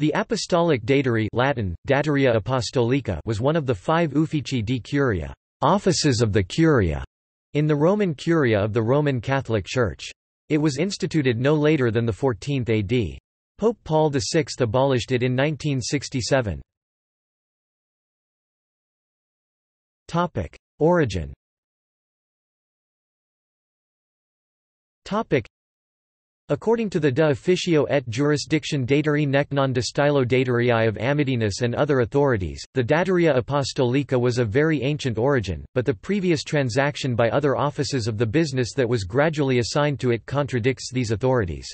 The apostolic datary Latin, Dataria Apostolica was one of the five Ufficii di Curia offices of the Curia in the Roman Curia of the Roman Catholic Church. It was instituted no later than the 14th AD. Pope Paul VI abolished it in 1967. Origin According to the De Officio et Jurisdiction Datari nec non de stylo datarii of Amydenus and other authorities, the Dataria Apostolica was of very ancient origin, but the previous transaction by other offices of the business that was gradually assigned to it contradicts these authorities.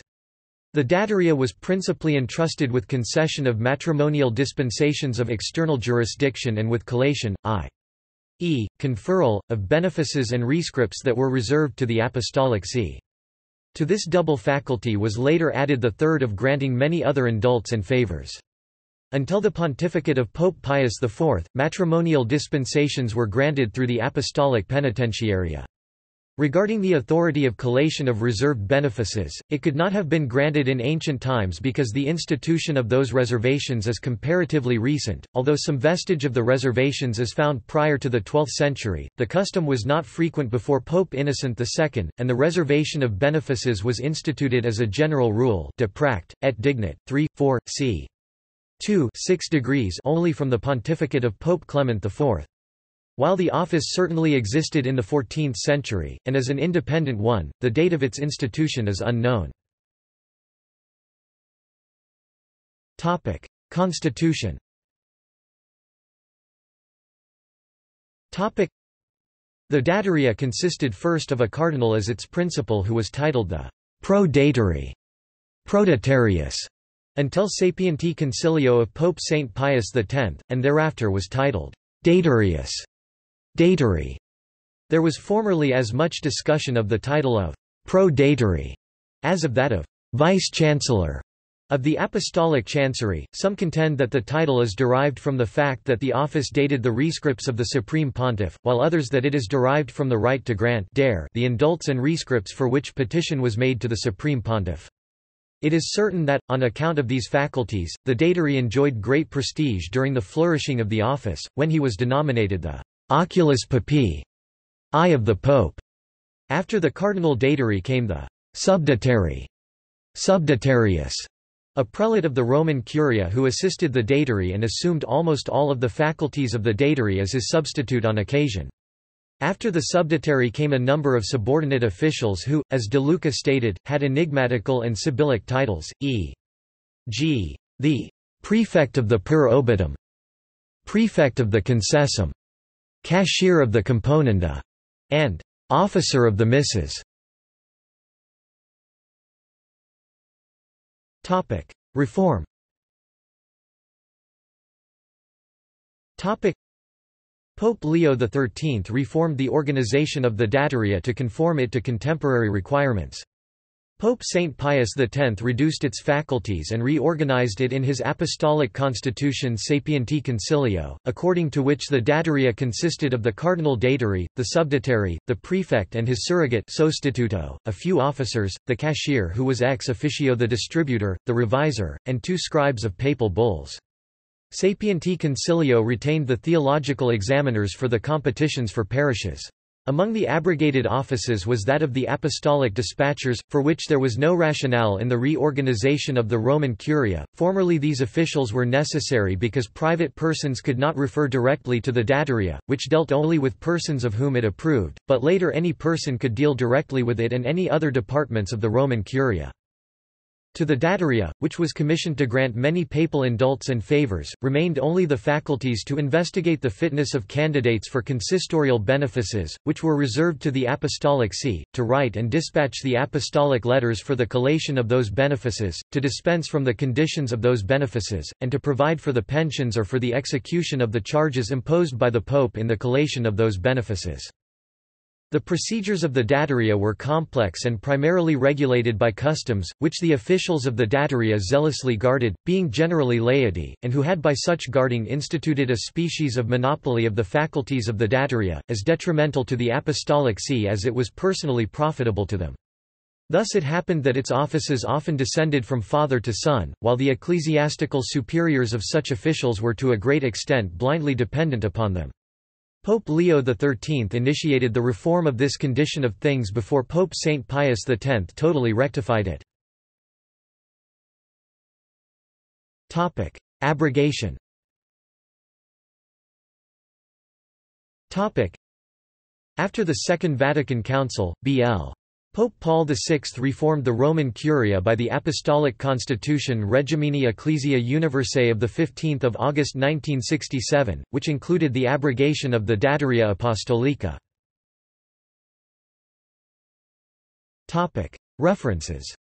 The Dataria was principally entrusted with concession of matrimonial dispensations of external jurisdiction and with collation, i.e., conferral, of benefices and rescripts that were reserved to the Apostolic See. To this double faculty was later added the third of granting many other indults and favors. Until the pontificate of Pope Pius IV, matrimonial dispensations were granted through the apostolic penitentiaria. Regarding the authority of collation of reserved benefices, it could not have been granted in ancient times because the institution of those reservations is comparatively recent. Although some vestige of the reservations is found prior to the 12th century, the custom was not frequent before Pope Innocent II, and the reservation of benefices was instituted as a general rule de pract, et dignit, 3, 4, c. 2 6 degrees only from the pontificate of Pope Clement IV. While the office certainly existed in the 14th century, and as an independent one, the date of its institution is unknown. Constitution The Dataria consisted first of a cardinal as its principal who was titled the pro-datary Prodatarius, until Sapienti Concilio of Pope Saint Pius X, and thereafter was titled Datarius. Datary. There was formerly as much discussion of the title of pro-datary as of that of vice-chancellor of the Apostolic Chancery, some contend that the title is derived from the fact that the office dated the rescripts of the Supreme Pontiff, while others that it is derived from the right to grant dare the indults and rescripts for which petition was made to the Supreme Pontiff. It is certain that, on account of these faculties, the datary enjoyed great prestige during the flourishing of the office, when he was denominated the Oculus Papae, eye of the Pope. After the cardinal datary came the subdatary, subdatarius, a prelate of the Roman Curia who assisted the datary and assumed almost all of the faculties of the datary as his substitute on occasion. After the subdatary came a number of subordinate officials who, as De Luca stated, had enigmatical and sibyllic titles, e.g. the prefect of the per obitum, prefect of the concessum, cashier of the componenda, and officer of the misses. Topic: Reform. Topic: Pope Leo XIII reformed the organization of the Dataria to conform it to contemporary requirements. Pope Saint Pius X reduced its faculties and reorganized it in his apostolic constitution Sapienti Concilio, according to which the dataria consisted of the cardinal datary, the subdatary, the prefect and his surrogate sostituto, a few officers, the cashier who was ex officio the distributor, the revisor, and two scribes of papal bulls. Sapienti Concilio retained the theological examiners for the competitions for parishes. Among the abrogated offices was that of the apostolic dispatchers, for which there was no rationale in the reorganization of the Roman Curia. Formerly these officials were necessary because private persons could not refer directly to the dataria, which dealt only with persons of whom it approved, but later any person could deal directly with it and any other departments of the Roman Curia. To the Dataria, which was commissioned to grant many papal indults and favors, remained only the faculties to investigate the fitness of candidates for consistorial benefices, which were reserved to the Apostolic See, to write and dispatch the apostolic letters for the collation of those benefices, to dispense from the conditions of those benefices, and to provide for the pensions or for the execution of the charges imposed by the Pope in the collation of those benefices. The procedures of the dataria were complex and primarily regulated by customs, which the officials of the dataria zealously guarded, being generally laity, and who had by such guarding instituted a species of monopoly of the faculties of the dataria, as detrimental to the apostolic see as it was personally profitable to them. Thus it happened that its offices often descended from father to son, while the ecclesiastical superiors of such officials were to a great extent blindly dependent upon them. Pope Leo XIII initiated the reform of this condition of things before Pope Saint Pius X totally rectified it. Abrogation After the Second Vatican Council, B.L. Pope Paul VI reformed the Roman Curia by the Apostolic Constitution Regimini Ecclesiae Universae of 15 August 1967, which included the abrogation of the Datariae Apostolica. References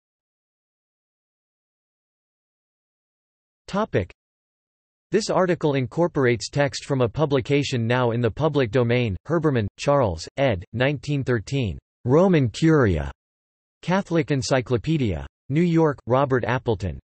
This article incorporates text from a publication now in the public domain, Herbermann, Charles, ed. 1913. Roman Curia. Catholic Encyclopedia. New York, Robert Appleton.